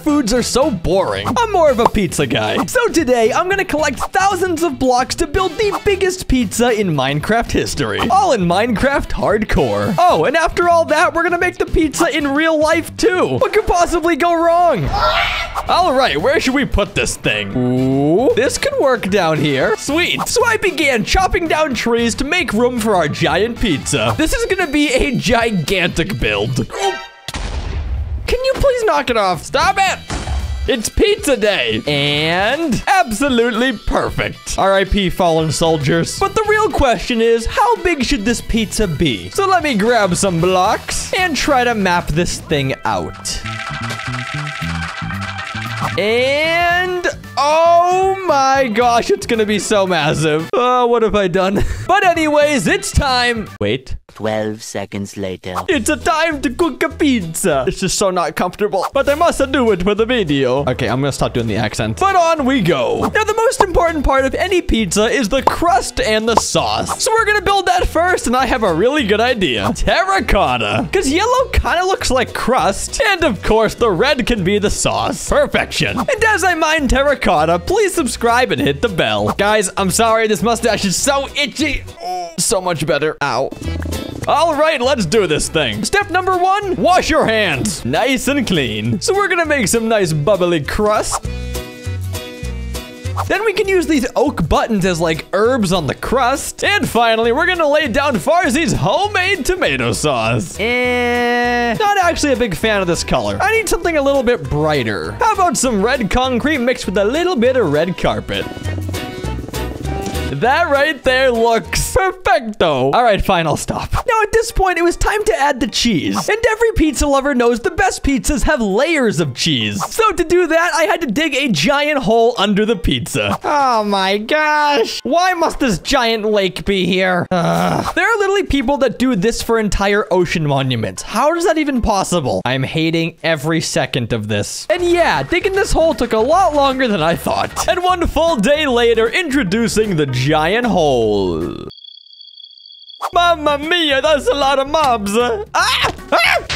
foods are so boring. I'm more of a pizza guy. So today, I'm gonna collect thousands of blocks to build the biggest pizza in Minecraft history. All in Minecraft Hardcore. Oh, and after all that, we're gonna make the pizza in real life too. What could possibly go wrong? All right, where should we put this thing? Ooh, this could work down here. Sweet. So I began chopping down trees to make room for our giant pizza. This is gonna be a gigantic build. Please knock it off? Stop it! It's pizza day and absolutely perfect. RIP fallen soldiers. But the real question is, how big should this pizza be? So let me grab some blocks and try to map this thing out. And oh my gosh, it's gonna be so massive. Oh, what have I done? But anyways, it's time. Wait. 12 seconds later. It's a time to cook a pizza. It's just so not comfortable, but I must do it for the video. Okay, I'm gonna stop doing the accent. But on we go. Now, the most important part of any pizza is the crust and the sauce. So we're gonna build that first, and I have a really good idea. Terracotta. Because yellow kind of looks like crust. And of course, the red can be the sauce. Perfection. And as I mine terracotta, please subscribe and hit the bell. Guys, I'm sorry, this mustache is so itchy. Oh, so much better. Ow. All right, let's do this thing. Step number one, wash your hands. Nice and clean. So we're gonna make some nice bubbly crust. Then we can use these oak buttons as like herbs on the crust. And finally, we're gonna lay down Farzy's homemade tomato sauce. Eh, not actually a big fan of this color. I need something a little bit brighter. How about some red concrete mixed with a little bit of red carpet? That right there looks perfecto. All right, fine, I'll stop. Now, at this point, it was time to add the cheese. And every pizza lover knows the best pizzas have layers of cheese. So to do that, I had to dig a giant hole under the pizza. Oh my gosh. Why must this giant lake be here? Ugh. There are literally people that do this for entire ocean monuments. How is that even possible? I'm hating every second of this. And yeah, digging this hole took a lot longer than I thought. And one full day later, introducing the giant hole. Mamma mia, that's a lot of mobs. Ah! ah!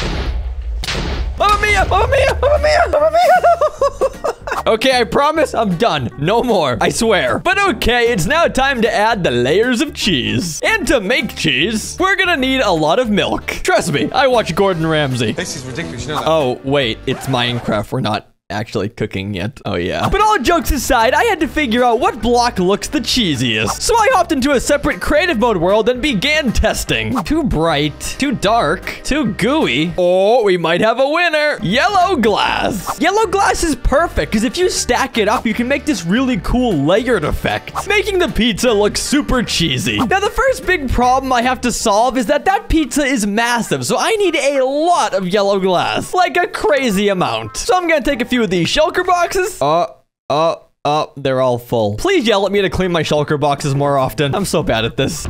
Mamma mia, mamma mia, mamma mia, mamma mia. okay, I promise I'm done. No more, I swear. But okay, it's now time to add the layers of cheese. And to make cheese, we're gonna need a lot of milk. Trust me, I watch Gordon Ramsay. This is ridiculous, you know that? Oh, wait, it's Minecraft. We're not actually cooking yet. Oh, yeah. But all jokes aside, I had to figure out what block looks the cheesiest. So I hopped into a separate creative mode world and began testing. Too bright, too dark, too gooey. Oh, we might have a winner. Yellow glass. Yellow glass is perfect because if you stack it up, you can make this really cool layered effect, making the pizza look super cheesy. Now, the first big problem I have to solve is that that pizza is massive, so I need a lot of yellow glass, like a crazy amount. So I'm gonna take a few of these shulker boxes. Uh, uh, uh, they're all full. Please yell at me to clean my shulker boxes more often. I'm so bad at this.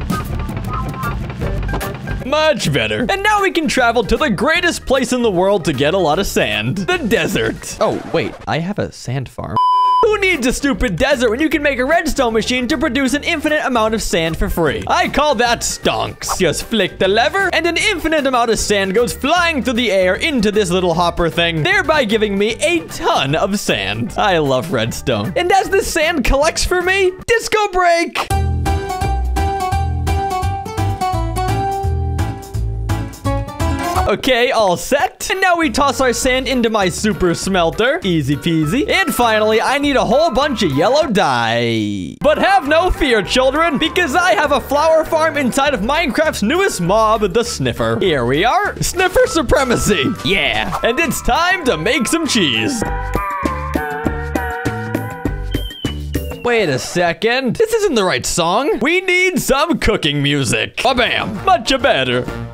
Much better. And now we can travel to the greatest place in the world to get a lot of sand. The desert. Oh, wait. I have a sand farm. Who needs a stupid desert when you can make a redstone machine to produce an infinite amount of sand for free? I call that stonks. Just flick the lever and an infinite amount of sand goes flying through the air into this little hopper thing, thereby giving me a ton of sand. I love redstone. And as the sand collects for me, disco break! Okay, all set. And now we toss our sand into my super smelter. Easy peasy. And finally, I need a whole bunch of yellow dye. But have no fear, children, because I have a flower farm inside of Minecraft's newest mob, the Sniffer. Here we are. Sniffer supremacy. Yeah. And it's time to make some cheese. Wait a second. This isn't the right song. We need some cooking music. Ba-bam. Much better.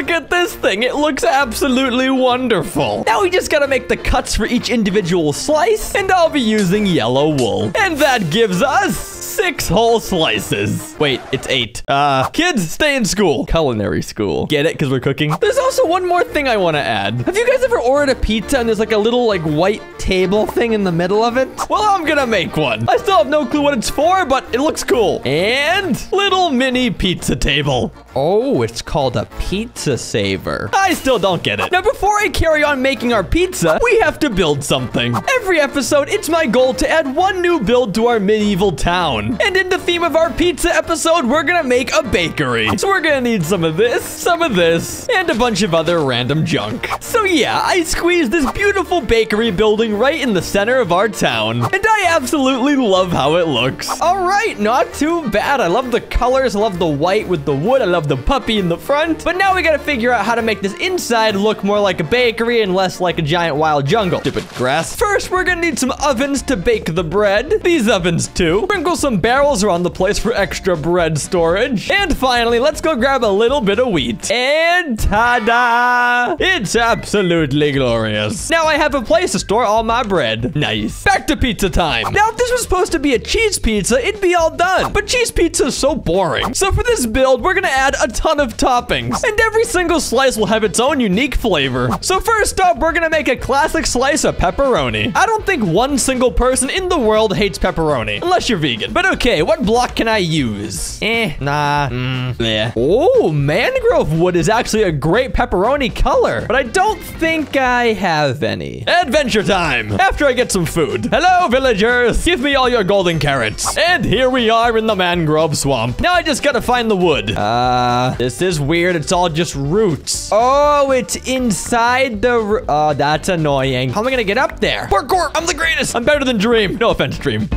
Look at this thing. It looks absolutely wonderful. Now we just gotta make the cuts for each individual slice, and I'll be using yellow wool. And that gives us six whole slices. Wait, it's eight. Uh, kids, stay in school. Culinary school. Get it? Because we're cooking. There's also one more thing I want to add. Have you guys ever ordered a pizza and there's like a little like white table thing in the middle of it? Well, I'm gonna make one. I still have no clue what it's for, but it looks cool. And little mini pizza table. Oh, it's called a pizza saver. I still don't get it. Now, before I carry on making our pizza, we have to build something. Every episode, it's my goal to add one new build to our medieval town. And in the theme of our pizza episode, we're gonna make a bakery. So we're gonna need some of this, some of this, and a bunch of other random junk. So yeah, I squeezed this beautiful bakery building right in the center of our town. And I absolutely love how it looks. All right, not too bad. I love the colors. I love the white with the wood. I love the puppy in the front. But now we gotta figure out how to make this inside look more like a bakery and less like a giant wild jungle. Stupid grass. First, we're gonna need some ovens to bake the bread. These ovens too. Sprinkle some barrels around the place for extra bread storage. And finally, let's go grab a little bit of wheat. And ta-da! It's absolutely glorious. Now I have a place to store all my bread. Nice. Back to pizza time. Now, if this was supposed to be a cheese pizza, it'd be all done. But cheese pizza is so boring. So for this build, we're gonna add a ton of toppings. And every single slice will have its own unique flavor. So first up, we're gonna make a classic slice of pepperoni. I don't think one single person in the world hates pepperoni, unless you're vegan. But okay, what block can I use? Eh, nah, mm, yeah. Oh, mangrove wood is actually a great pepperoni color, but I don't think I have any. Adventure time! After I get some food. Hello, villagers! Give me all your golden carrots. And here we are in the mangrove swamp. Now I just gotta find the wood. Uh, this is weird. It's all just roots. Oh, it's inside the... Oh, that's annoying. How am I gonna get up there? Parkour! I'm the greatest! I'm better than Dream. No offense, Dream.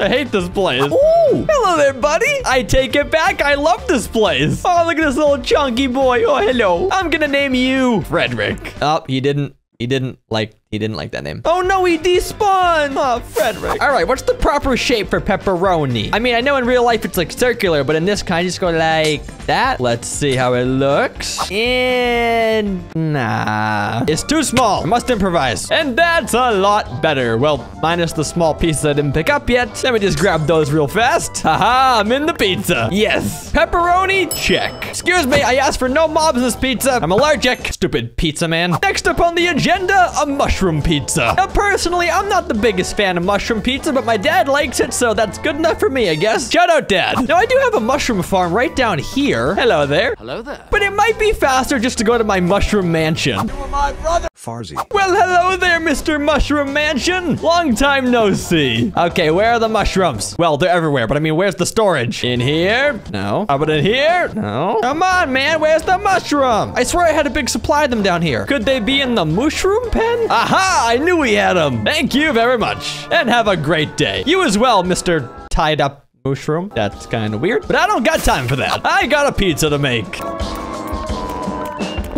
I hate this place. Ooh, hello there, buddy. I take it back. I love this place. Oh, look at this little chunky boy. Oh, hello. I'm gonna name you Frederick. Oh, he didn't. He didn't like he didn't like that name. Oh no, he despawned. Oh, Frederick. All right, what's the proper shape for pepperoni? I mean, I know in real life it's like circular, but in this kind, just go like that. Let's see how it looks. And nah, it's too small. I must improvise. And that's a lot better. Well, minus the small pieces I didn't pick up yet. Let me just grab those real fast. Haha, I'm in the pizza. Yes. Pepperoni, check. Excuse me, I asked for no mobs in this pizza. I'm allergic. Stupid pizza man. Next up on the agenda, a mushroom mushroom pizza. Now, personally, I'm not the biggest fan of mushroom pizza, but my dad likes it, so that's good enough for me, I guess. Shout out, Dad. Now, I do have a mushroom farm right down here. Hello there. Hello there. But it might be faster just to go to my mushroom mansion. You My brother. Farzy. Well, hello there, Mr. Mushroom Mansion. Long time no see. Okay, where are the mushrooms? Well, they're everywhere, but I mean, where's the storage? In here? No. How about in here? No. Come on, man, where's the mushroom? I swear I had a big supply of them down here. Could they be in the mushroom pen? Ah, Aha, I knew we had them. Thank you very much. And have a great day. You as well, Mr. Tied Up Mushroom. That's kind of weird, but I don't got time for that. I got a pizza to make.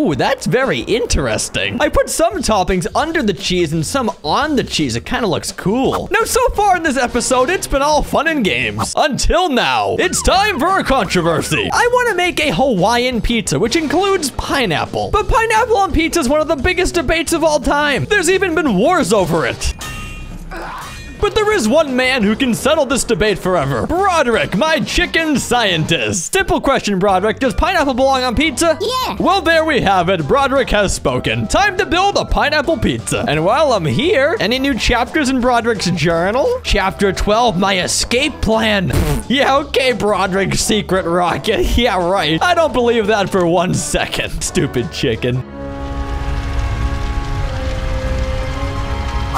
Ooh, that's very interesting. I put some toppings under the cheese and some on the cheese. It kind of looks cool. Now, so far in this episode, it's been all fun and games. Until now, it's time for a controversy. I want to make a Hawaiian pizza, which includes pineapple. But pineapple on pizza is one of the biggest debates of all time. There's even been wars over it. But there is one man who can settle this debate forever. Broderick, my chicken scientist. Simple question, Broderick. Does pineapple belong on pizza? Yeah. Well, there we have it. Broderick has spoken. Time to build a pineapple pizza. And while I'm here, any new chapters in Broderick's journal? Chapter 12, my escape plan. yeah, okay, Broderick, secret rocket. yeah, right. I don't believe that for one second. Stupid chicken.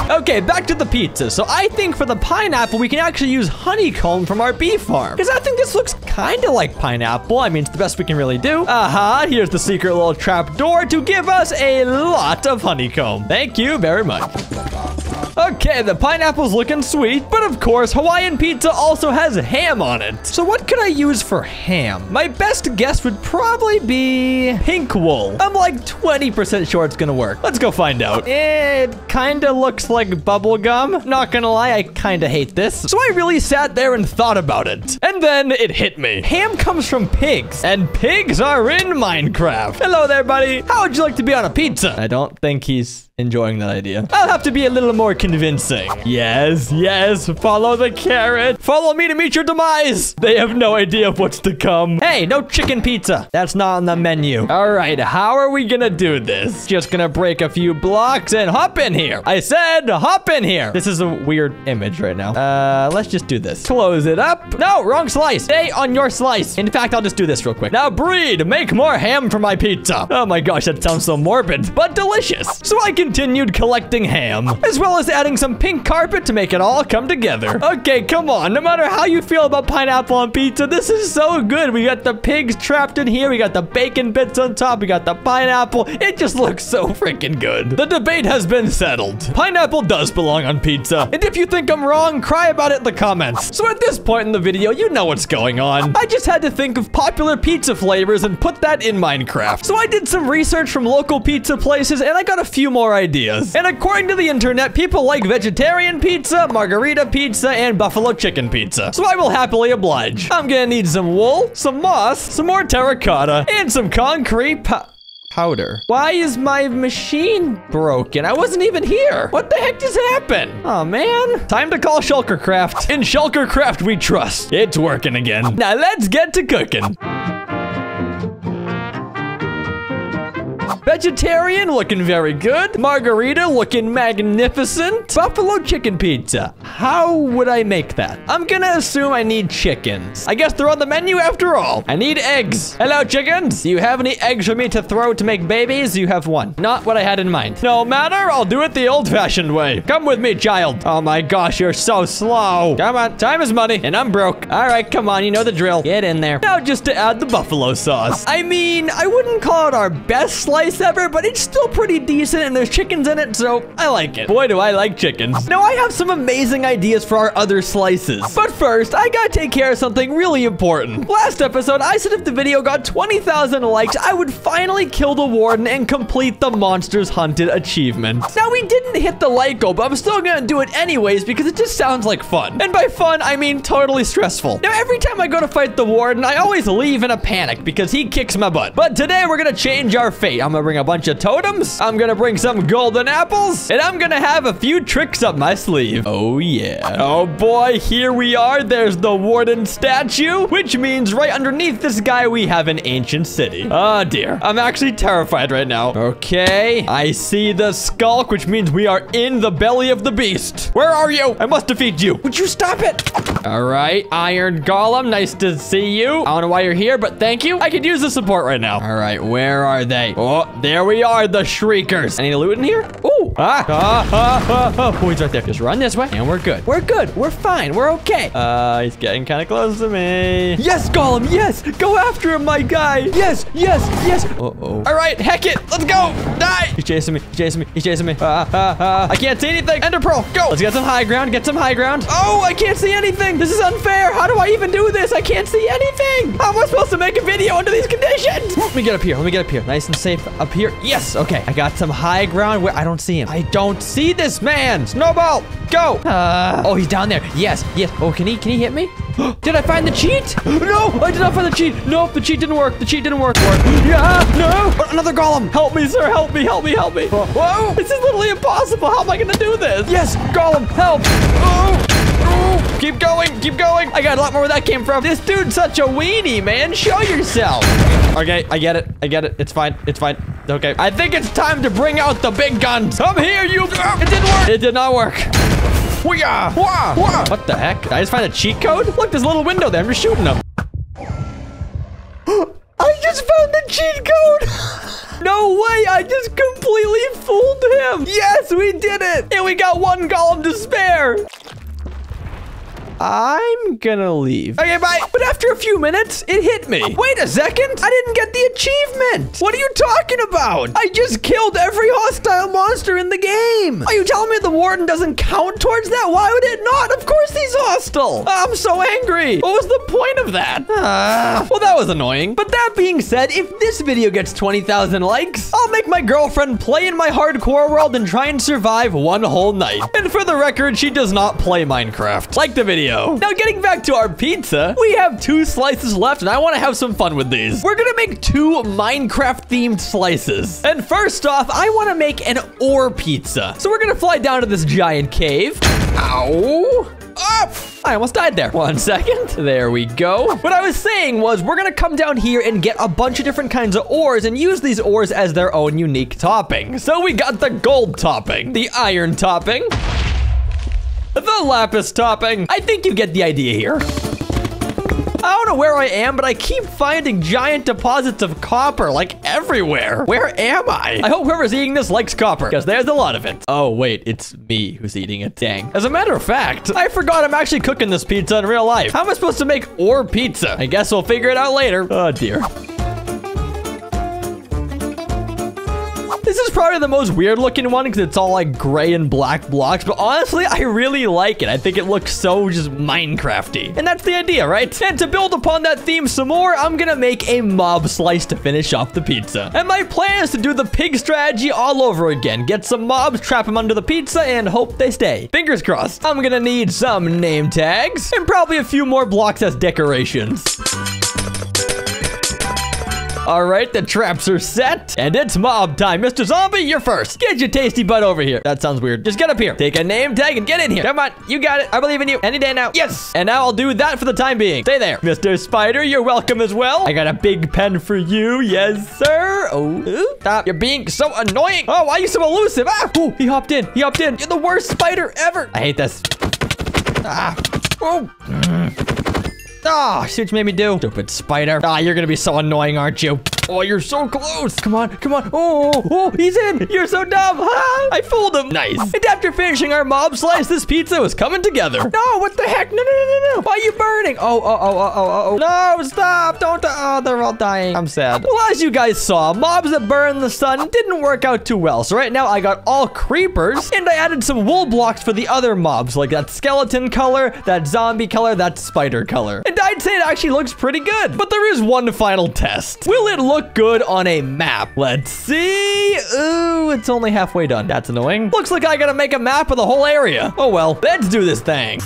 Okay, back to the pizza. So I think for the pineapple, we can actually use honeycomb from our bee farm. Because I think this looks kind of like pineapple. I mean, it's the best we can really do. Aha, here's the secret little trap door to give us a lot of honeycomb. Thank you very much. Okay, the pineapple's looking sweet, but of course, Hawaiian pizza also has ham on it. So what could I use for ham? My best guess would probably be pink wool. I'm like 20% sure it's gonna work. Let's go find out. It kinda looks like bubble gum. Not gonna lie, I kinda hate this. So I really sat there and thought about it. And then it hit me. Ham comes from pigs, and pigs are in Minecraft. Hello there, buddy. How would you like to be on a pizza? I don't think he's enjoying that idea. I'll have to be a little more convincing. Yes, yes, follow the carrot. Follow me to meet your demise. They have no idea of what's to come. Hey, no chicken pizza. That's not on the menu. All right, how are we gonna do this? Just gonna break a few blocks and hop in here. I said hop in here. This is a weird image right now. Uh, let's just do this. Close it up. No, wrong slice. Stay on your slice. In fact, I'll just do this real quick. Now, Breed, make more ham for my pizza. Oh my gosh, that sounds so morbid, but delicious. So I continued collecting ham, as well as adding some pink carpet to make it all come together. Okay, come on. No matter how you feel about pineapple on pizza, this is so good. We got the pigs trapped in here. We got the bacon bits on top. We got the pineapple. It just looks so freaking good. The debate has been settled. Pineapple does belong on pizza. And if you think I'm wrong, cry about it in the comments. So at this point in the video, you know what's going on. I just had to think of popular pizza flavors and put that in Minecraft. So I did some research from local pizza places and I got a few more ideas. And according to the internet, people like vegetarian pizza, margarita pizza, and buffalo chicken pizza. So I will happily oblige. I'm gonna need some wool, some moss, some more terracotta, and some concrete powder. Why is my machine broken? I wasn't even here. What the heck just happened? Oh, man. Time to call Shulkercraft. In Shulkercraft, we trust. It's working again. Now let's get to cooking. Vegetarian looking very good. Margarita looking magnificent. Buffalo chicken pizza. How would I make that? I'm gonna assume I need chickens. I guess they're on the menu after all. I need eggs. Hello, chickens. Do you have any eggs for me to throw to make babies? You have one. Not what I had in mind. No matter, I'll do it the old-fashioned way. Come with me, child. Oh my gosh, you're so slow. Come on, time is money, and I'm broke. All right, come on, you know the drill. Get in there. Now just to add the buffalo sauce. I mean, I wouldn't call it our best slice ever, but it's still pretty decent and there's chickens in it, so I like it. Boy, do I like chickens. Now, I have some amazing ideas for our other slices. But first, I gotta take care of something really important. Last episode, I said if the video got 20,000 likes, I would finally kill the warden and complete the monsters hunted achievement. Now, we didn't hit the like goal, but I'm still gonna do it anyways because it just sounds like fun. And by fun, I mean totally stressful. Now, every time I go to fight the warden, I always leave in a panic because he kicks my butt. But today, we're gonna change our fate. I'm gonna bring a bunch of totems. I'm gonna bring some golden apples. And I'm gonna have a few tricks up my sleeve. Oh, yeah. Oh, boy. Here we are. There's the warden statue, which means right underneath this guy, we have an ancient city. Oh, dear. I'm actually terrified right now. Okay. I see the sculk, which means we are in the belly of the beast. Where are you? I must defeat you. Would you stop it? All right. Iron Golem. Nice to see you. I don't know why you're here, but thank you. I could use the support right now. All right. Where are they? Oh, there we are, the Shriekers. Any loot in here? Ooh. Ah. Ah, ah, ah, ah. Oh, he's right there. Just run this way, and we're good. We're good. We're fine. We're okay. Uh, he's getting kind of close to me. Yes, Golem. Yes. Go after him, my guy. Yes. Yes. Yes. Uh-oh. All right. Heck it. Let's go. Die. He's chasing me. He's chasing me. He's chasing me. Ah, ah, ah. I can't see anything. Ender Pearl. Go. Let's get some high ground. Get some high ground. Oh, I can't see anything. This is unfair. How do I even do this? I can't see anything. How am I supposed to make a video under these conditions? Let me get up here. Let me get up here. Nice and safe up here. Yes. Okay. I got some high ground where I don't see him. I don't see this man. Snowball. Go. Uh, oh, he's down there. Yes. Yes. Oh, can he, can he hit me? did I find the cheat? No, I did not find the cheat. Nope, the cheat didn't work. The cheat didn't work. Yeah, no. Another golem. Help me, sir. Help me, help me, help me. Whoa, this is literally impossible. How am I going to do this? Yes, golem, help. Oh. Oh, keep going, keep going. I got a lot more where that came from. This dude's such a weenie, man. Show yourself. Okay, I get it. I get it. It's fine. It's fine. Okay. I think it's time to bring out the big guns. Come here, you. It didn't work. It did not work. What the heck? Did I just find a cheat code? Look, there's a little window there. I'm just shooting them. I just found the cheat code. no way. I just completely fooled him. Yes, we did it. And we got one golem to spare. I'm gonna leave. Okay, bye. But after a few minutes, it hit me. Wait a second. I didn't get the achievement. What are you talking about? I just killed every hostile monster in the game. Are you telling me the warden doesn't count towards that? Why would it not? Of course he's hostile. I'm so angry. What was the point of that? Uh, well, that was annoying. But that that being said, if this video gets 20,000 likes, I'll make my girlfriend play in my hardcore world and try and survive one whole night. And for the record, she does not play Minecraft. Like the video. Now, getting back to our pizza, we have two slices left, and I want to have some fun with these. We're gonna make two Minecraft-themed slices. And first off, I want to make an ore pizza. So we're gonna fly down to this giant cave. Ow! Ah! I almost died there. One second. There we go. What I was saying was we're going to come down here and get a bunch of different kinds of ores and use these ores as their own unique topping. So we got the gold topping, the iron topping, the lapis topping. I think you get the idea here. I don't know where I am, but I keep finding giant deposits of copper, like everywhere. Where am I? I hope whoever's eating this likes copper, because there's a lot of it. Oh, wait, it's me who's eating it. Dang. As a matter of fact, I forgot I'm actually cooking this pizza in real life. How am I supposed to make ore pizza? I guess we'll figure it out later. Oh, dear. This is probably the most weird looking one because it's all like gray and black blocks. But honestly, I really like it. I think it looks so just Minecrafty. And that's the idea, right? And to build upon that theme some more, I'm going to make a mob slice to finish off the pizza. And my plan is to do the pig strategy all over again. Get some mobs, trap them under the pizza, and hope they stay. Fingers crossed. I'm going to need some name tags and probably a few more blocks as decorations. All right, the traps are set, and it's mob time. Mr. Zombie, you're first. Get your tasty butt over here. That sounds weird. Just get up here. Take a name tag and get in here. Come on, you got it. I believe in you. Any day now. Yes. And now I'll do that for the time being. Stay there. Mr. Spider, you're welcome as well. I got a big pen for you. Yes, sir. Oh, stop. You're being so annoying. Oh, why are you so elusive? Ah, oh, he hopped in. He hopped in. You're the worst spider ever. I hate this. Ah. Oh. Ah, see what you made me do? Stupid spider. Ah, you're gonna be so annoying, aren't you? Oh, you're so close. Come on, come on. Oh, oh, he's in. You're so dumb. Ah, I fooled him. Nice. And after finishing our mob slice, this pizza was coming together. No, what the heck? No, no, no, no, no. Why are you burning? Oh, oh, oh, oh, oh, oh. No, stop. Don't. Oh, they're all dying. I'm sad. Well, as you guys saw, mobs that burn in the sun didn't work out too well. So right now I got all creepers and I added some wool blocks for the other mobs, like that skeleton color, that zombie color, that spider color. And I'd say it actually looks pretty good. But there is one final test. Will it look good on a map? Let's see. Ooh, it's only halfway done. That's annoying. Looks like I gotta make a map of the whole area. Oh well, let's do this thing.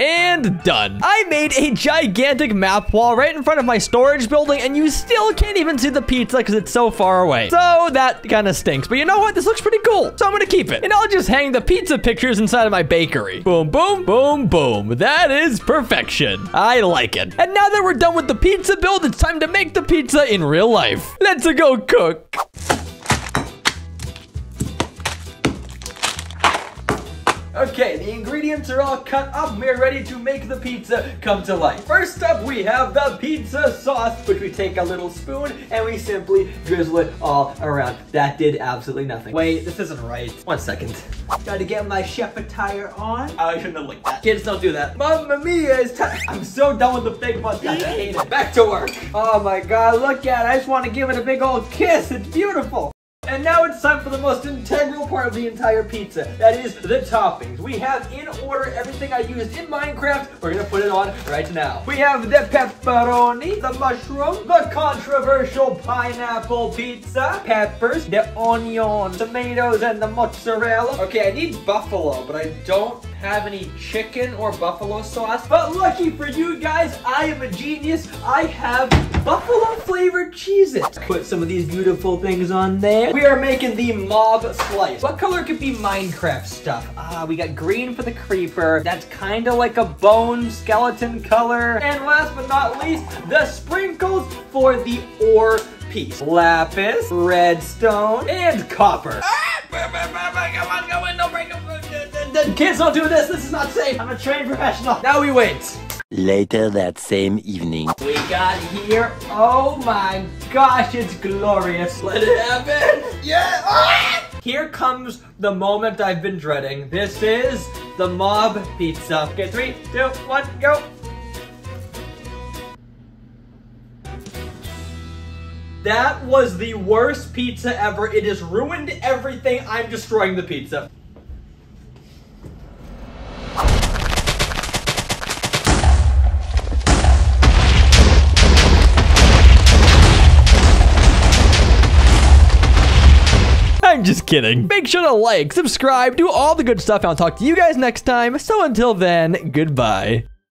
And done. I made a gigantic map wall right in front of my storage building, and you still can't even see the pizza because it's so far away. So that kind of stinks. But you know what? This looks pretty cool. So I'm going to keep it. And I'll just hang the pizza pictures inside of my bakery. Boom, boom, boom, boom. That is perfection. I like it. And now that we're done with the pizza build, it's time to make the pizza in real life. Let's go cook. Okay, the ingredients are all cut up. We're ready to make the pizza come to life. First up, we have the pizza sauce, which we take a little spoon and we simply drizzle it all around. That did absolutely nothing. Wait, this isn't right. One second. Gotta get my chef attire on. Oh, I shouldn't have licked that. Kids, don't do that. Mamma mia, it's time. I'm so done with the fake mustache. I hate it. Back to work. Oh my God, look at it. I just want to give it a big old kiss. It's beautiful. And now it's time for the most integral part of the entire pizza. That is the toppings. We have in order everything I used in Minecraft. We're gonna put it on right now. We have the pepperoni, the mushroom, the controversial pineapple pizza, peppers, the onion, tomatoes, and the mozzarella. Okay, I need buffalo, but I don't have any chicken or buffalo sauce. But lucky for you guys, I am a genius. I have buffalo flavored Cheez-Its. Put some of these beautiful things on there. We are making the mob slice. What color could be Minecraft stuff? Ah, we got green for the creeper. That's kind of like a bone skeleton color. And last but not least, the sprinkles for the ore piece. Lapis, redstone, and copper. Ah! Come on, go in, don't break them. Kids, don't do this. This is not safe. I'm a trained professional. Now we wait. Later that same evening. We got here. Oh my gosh, it's glorious. Let it happen. Yeah. Ah! Here comes the moment I've been dreading. This is the mob pizza. Okay, three, two, one, go. That was the worst pizza ever. It has ruined everything. I'm destroying the pizza. I'm just kidding. Make sure to like, subscribe, do all the good stuff, and I'll talk to you guys next time. So until then, goodbye.